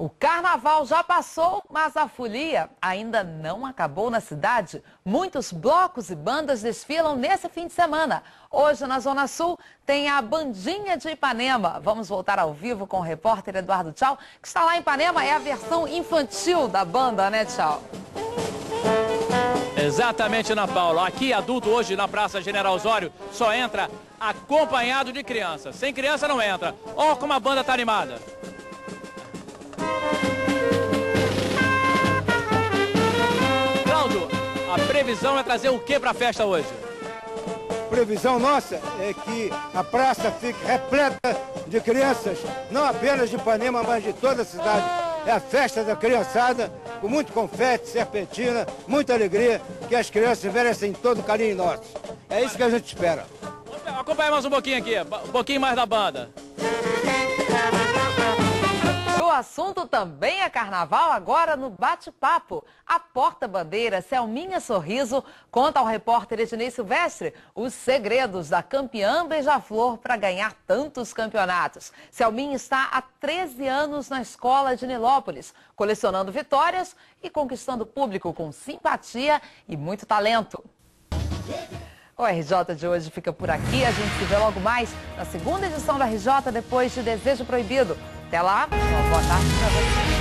O carnaval já passou, mas a folia ainda não acabou na cidade. Muitos blocos e bandas desfilam nesse fim de semana. Hoje, na Zona Sul, tem a Bandinha de Ipanema. Vamos voltar ao vivo com o repórter Eduardo Tchau, que está lá em Ipanema. É a versão infantil da banda, né, Tchau? Exatamente, Ana Paula. Aqui, adulto, hoje, na Praça General Osório, só entra acompanhado de criança. Sem criança, não entra. Olha como a banda está animada. A previsão é trazer o que para a festa hoje? Previsão nossa é que a praça fique repleta de crianças, não apenas de Ipanema, mas de toda a cidade. É a festa da criançada, com muito confete, serpentina, muita alegria, que as crianças merecem todo o carinho nosso. É isso que a gente espera. Acompanha mais um pouquinho aqui, um pouquinho mais da banda assunto também é carnaval, agora no bate-papo. A porta-bandeira Selminha Sorriso conta ao repórter Ednei Silvestre os segredos da campeã Beija-Flor para ganhar tantos campeonatos. Selminha está há 13 anos na escola de Nilópolis, colecionando vitórias e conquistando público com simpatia e muito talento. O RJ de hoje fica por aqui. A gente se vê logo mais na segunda edição da RJ, depois de Desejo Proibido. Até lá, boa tarde.